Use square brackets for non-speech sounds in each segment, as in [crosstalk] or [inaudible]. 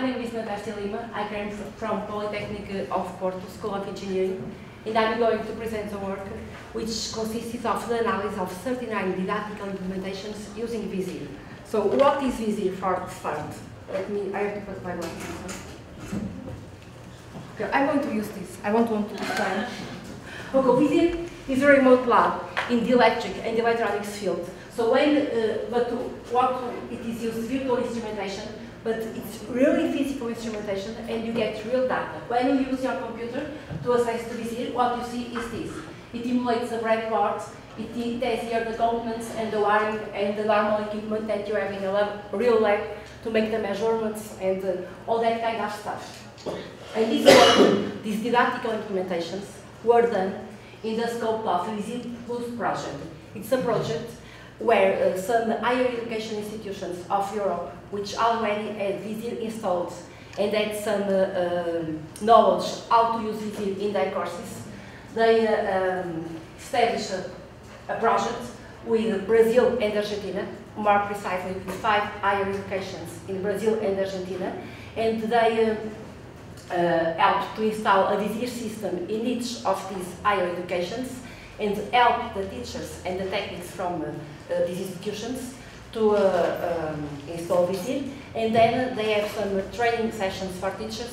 my name is Natércia Lima. I came from Polytechnic of Porto School of Engineering, and I'm going to present a work which consists of the analysis of 39 didactical implementations using Visir. So what is Visir for start? Let me, I have to put my glasses Okay, I'm going to use this. I want to explain. Okay, Visir is a remote lab in the electric and electronics field. So when, uh, but what it is used virtual instrumentation, but it's really physical instrumentation and you get real data. When you use your computer to assess to Visir, what you see is this. It emulates a breadboard, it has here the components and the wiring and the normal equipment that you have in a lab, real lab to make the measurements and uh, all that kind of stuff. And these, these didactical implementations were done in the scope of the Plus project. It's a project where uh, some higher education institutions of Europe, which already had Visir installed and had some uh, um, knowledge how to use Visir in their courses, they uh, um, established a, a, project with Brazil and Argentina, more precisely with five higher educations in Brazil and Argentina, and they uh, uh, helped to install a Visir system in each of these higher educations and help the teachers and the techniques from uh, these institutions to uh, um, install Visir. And then they have some training sessions for teachers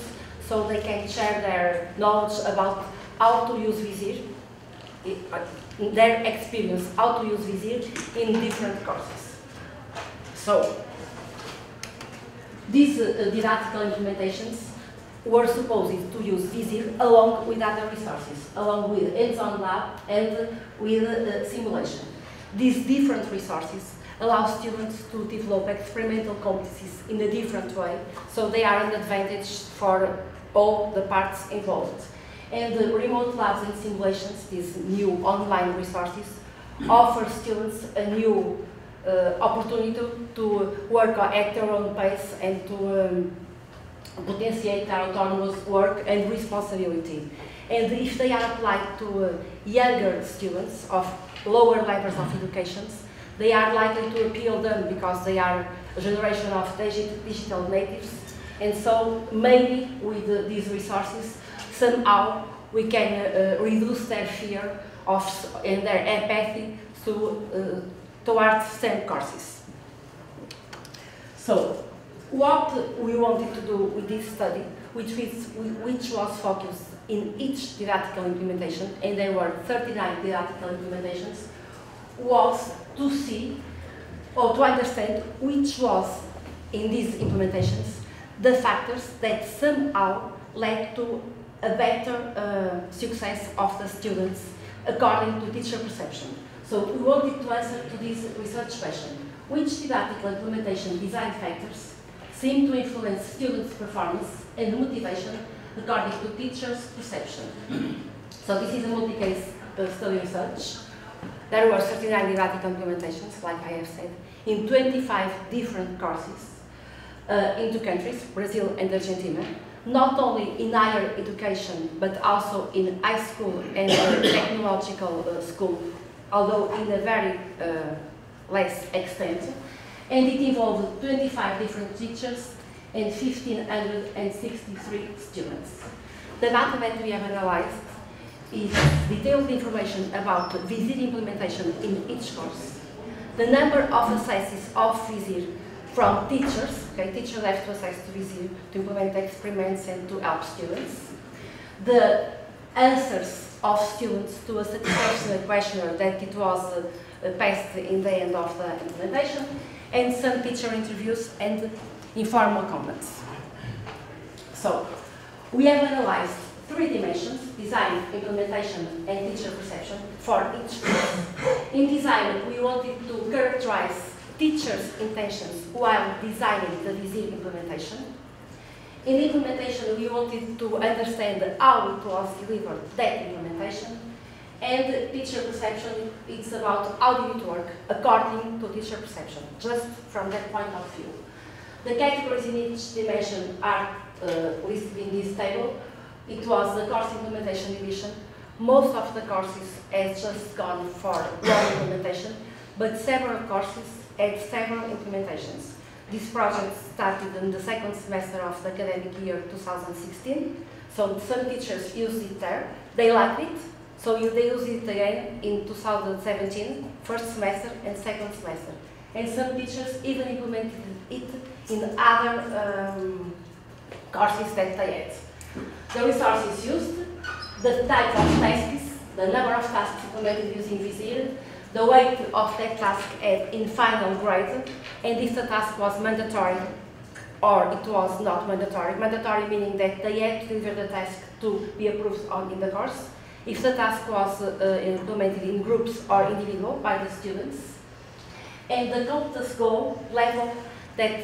so they can share their knowledge about how to use Visir, their experience, how to use Visir in different courses. So, these uh, didactical implementations were supposed to use Visir along with other resources, along with hands-on lab and with uh, simulation. These different resources allow students to develop experimental competencies in a different way, so they are an advantage for all the parts involved. And the remote labs and simulations, these new online resources, offer students a new uh, opportunity to work at their own pace and to um, potentiate their autonomous work and responsibility. And if they are applied to uh, younger students of lower levels of education, they are likely to appeal them because they are a generation of digital natives. And so maybe with uh, these resources, somehow we can uh, reduce their fear of and their apathy to, uh, towards STEM courses. So, what we wanted to do with this study, which, is, which was focused in each didactical implementation, and there were 39 didactical implementations, was to see or to understand which was in these implementations the factors that somehow led to a better uh, success of the students according to teacher perception. So we wanted to answer to this research question. Which didactical implementation design factors seem to influence students' performance and motivation according to teachers' perception? [clears throat] so this is a multi-case uh, study research there were 39 didactic implementations, like I have said, in 25 different courses uh, in two countries, Brazil and Argentina, not only in higher education, but also in high school and [coughs] technological uh, school, although in a very uh, less extent. And it involved 25 different teachers and 1,563 students. The data that we have analyzed is detailed information about Visir implementation in each course, the number of accesses of Visir from teachers, okay, teachers have to access to Visir to implement experiments and to help students, the answers of students to a satisfaction questionnaire that it was uh, passed in the end of the implementation, and some teacher interviews and informal comments. So, we have analyzed three dimensions, design, implementation, and teacher perception for each course. In design, we wanted to characterize teachers' intentions while designing the Visir implementation. In implementation, we wanted to understand how it was delivered, that implementation. And teacher perception, it's about how did it work according to teacher perception, just from that point of view. The categories in each dimension are uh, listed in this table. It was the course implementation division. Most of the courses had just gone for one [coughs] implementation, but several courses had several implementations. This project started in the second semester of the academic year 2016. So some teachers used it there. They liked it. So they used it again in 2017, first semester and second semester. And some teachers even implemented it in other um, courses that they had. The resources used, the type of tasks, the number of tasks implemented using Visir, the weight of that task in final grade, and if the task was mandatory or it was not mandatory. Mandatory meaning that they had to deliver the task to be approved on in the course. If the task was uh, implemented in groups or individual by the students. And the competence goal level that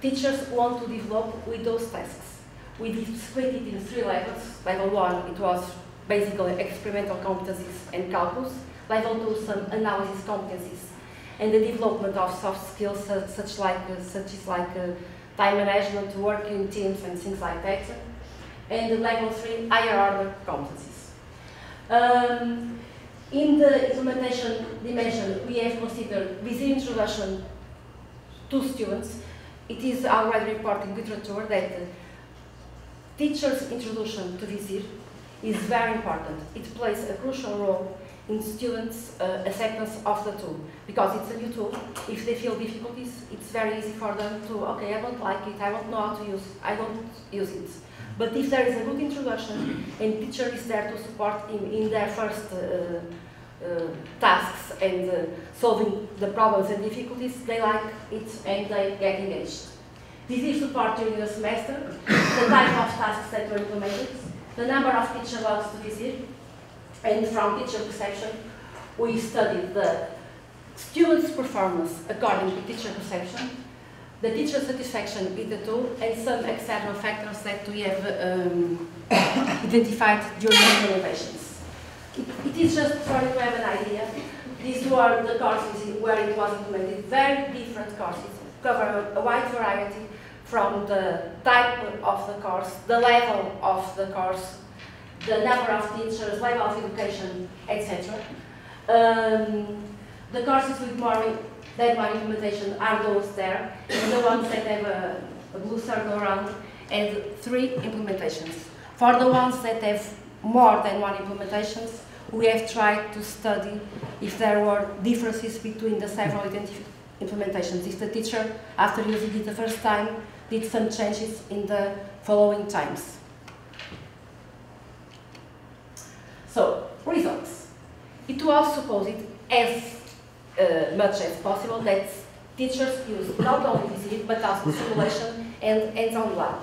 teachers want to develop with those tasks. We split it in three levels. Level one, it was basically experimental competencies and calculus. Level two, some analysis competencies and the development of soft skills such, such like uh, such as like uh, time management, working teams, and things like that. And the level three, higher order competencies. Um, in the implementation dimension, we have considered with the introduction to students. It is already reported in literature that teachers' introduction to VISIR is very important. It plays a crucial role in students' uh, acceptance of the tool because it's a new tool. If they feel difficulties, it's very easy for them to, okay, I don't like it, I don't know how to use I don't use it. But if there is a good introduction and teacher is there to support in, in their first uh, tasks and uh, solving the problems and difficulties, they like it and they get engaged. This is support during the semester, the type of tasks that were implemented, the number of teacher logs to Visir, and from teacher perception, we studied the students' performance according to teacher perception, the teacher satisfaction with the tool, and some external factors that we have um, [coughs] identified during implementations. It, is just you to have an idea. These were the courses where it was implemented, very different courses, cover a wide variety from the type of the course, the level of the course, the number of teachers, level of education, etc. Um, the courses with more than implementation are those there, and the ones that have a, a blue circle around, and three implementations. For the ones that have more than one implementations, we have tried to study if there were differences between the several implementations. If the teacher, after using it the first time, did some changes in the following times. So, results. It was supposed as uh, much as possible that teachers use not only Visir but also simulation and hands-on lab.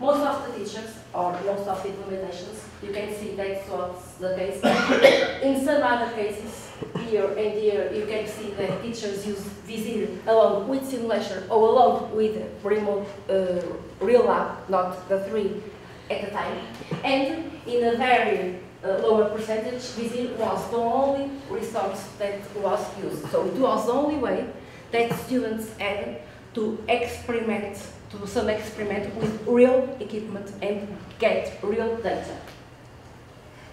Most of the teachers, or most of the implementations, you can see that's what's the case. [coughs] In some other cases, here and here, you can see that teachers use Visir along with simulation or along with remote uh, real lab, not the three at a time. And in a very uh, lower percentage, Visir was the only resource that was used. So it was the only way that students had to experiment, do some experiment with real equipment and get real data.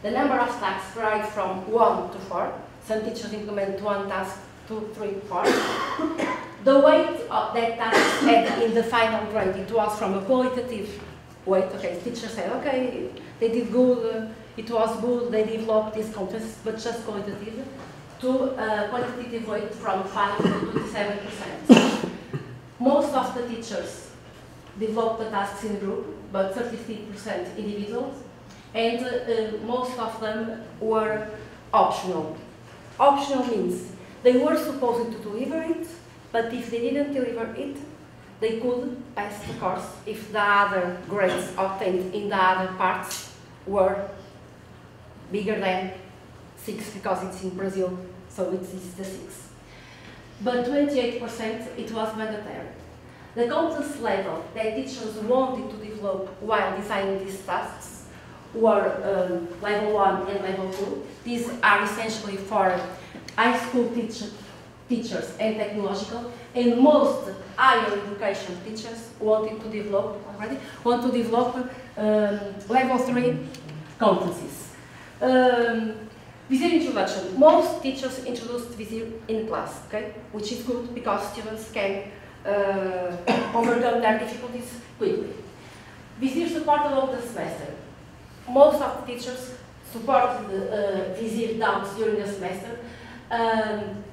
The number of tasks varied from one to four. Some teachers implement one task, two, three, four. the weight of that task had in the final grade, it was from a qualitative weight. Okay, teachers said, okay, they did good, it was good, they developed these competencies, but just qualitative, to a quantitative weight from 5 to 27%. Most of the teachers developed the tasks in group, but 33% individuals, and uh, most of them were optional. Optional means they were supposed to deliver it, but if they didn't deliver it, they could pass the course if the other grades obtained in the other parts were bigger than 6 because it's in Brazil, so it is the 6. But 28% it was mandatory. The competence level that teachers wanted to develop while designing these tasks were um, level 1 and level 2. These are essentially for high school teacher, teachers and technological, and most higher education teachers wanted to develop already want to develop um, level 3 competencies. Um, Visir introduction. Most teachers introduced Visir in class, okay, which is good because students can overcome their difficulties quickly. Visir support all the semester. Most of the teachers supported the uh, Visir doubts during the semester um,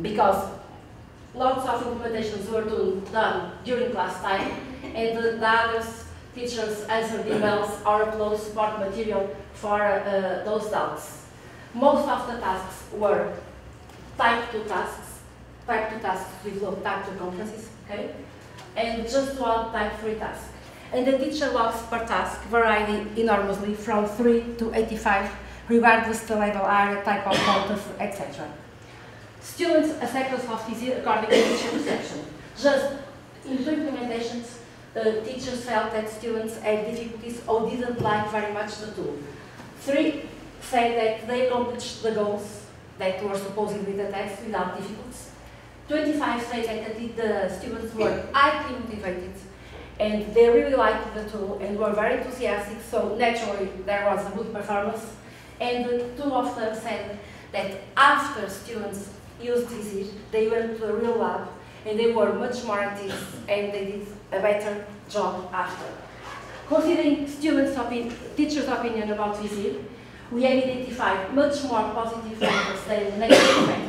because lots of implementations were done, during class time and the, the others teachers answered emails or upload support material for uh, those doubts. Most of the tasks were type 2 tasks, type 2 tasks with low type 2 conferences, okay? And just one type 3 task. And the teacher logs per task varied enormously from 3 to 85, regardless the level area, type of content, etc. Students acceptance of Visir according to teacher perception. Just in two implementations, uh, teachers felt that students had difficulties or didn't like very much the tool. Three said that they accomplished the goals that were supposedly the test without difficulties. 25 said that the, the students work, I highly motivated and they really liked the tool and were very enthusiastic, so naturally there was a good performance. And two of them said that after students used this, they went to a real lab and they were much more active and they did a better job after. Considering students' opinion, teachers' opinion about Visir, we have identified much more positive factors than negative factors.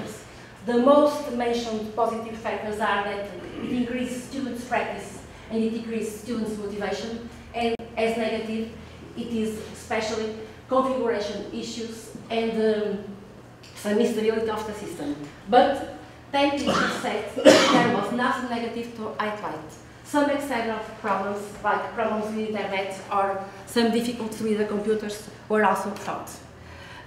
The most mentioned positive factors are that it increases students' practice and it decreases students' motivation, and as negative, it is especially configuration issues and um, some instability of the system. But 10 teachers said there was nothing negative to highlight. Some external problems, like problems with internet or some difficulties with the computers, were also found.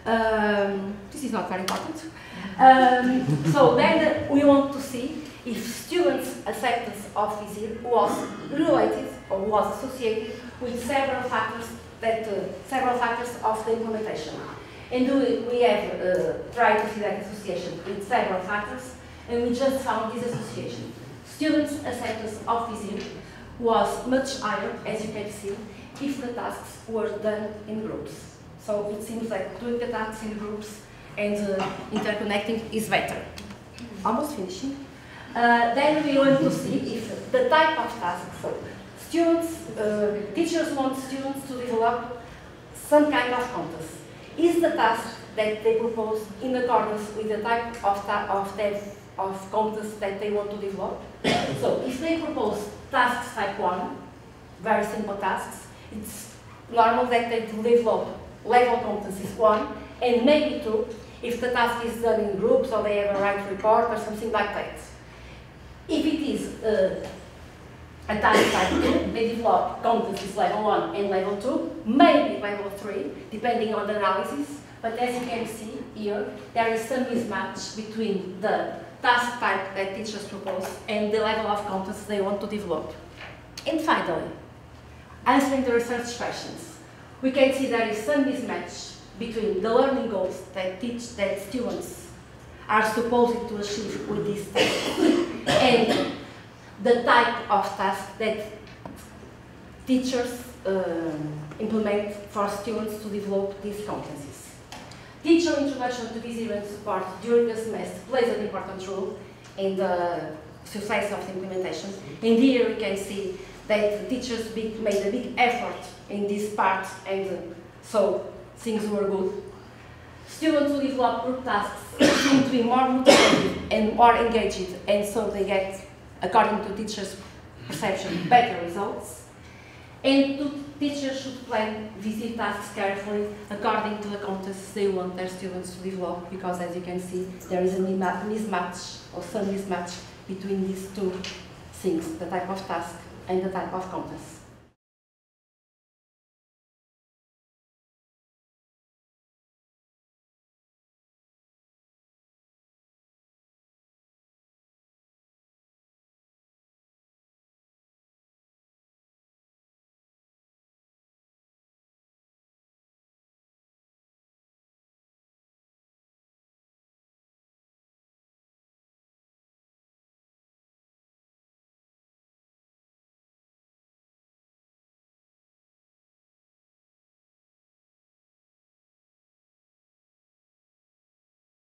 Um, this is not very important. Um, so then we want to see if students' acceptance of Visir was related or was associated with several factors that uh, several factors of the implementation. And we, we have uh, tried to see that association with several factors, and we just found this association. Students' acceptance of Visir was much higher, as you can see, if the tasks were done in groups. So it seems like doing the tasks in groups and uh, interconnecting is better. Almost finishing. Uh, then we want to see if the type of tasks. So students, uh, teachers want students to develop some kind of contest. Is the task that they propose in accordance with the type of, ta of, of contest that they want to develop? so if they propose tasks type 1, very simple tasks, it's normal that they develop level competencies 1 and maybe 2 if the task is done in groups or they have a right report or something like that. If it is uh, a task type 2, they develop competencies level 1 and level 2, maybe level 3, depending on the analysis, but as you can see here, there is some mismatch between the task type that teachers propose and the level of competence they want to develop. And finally, answering the research questions, we can see there is some mismatch between the learning goals that teach that students are supposed to achieve with this test [coughs] and the type of task that teachers uh, implement for students to develop these competencies. Teacher introduction to this event support during the semester plays an important role in the success of the implementation. And here we can see that teachers made a big effort in this part and uh, so things were good. Students who develop group tasks [coughs] seem to be more motivated and more engaged and so they get, according to teachers' perception, better results. And teachers should plan Visir tasks carefully according to the contexts they want their students to develop because as you can see there is a mismatch or some mismatch between these two things, the type of task and the type of contest.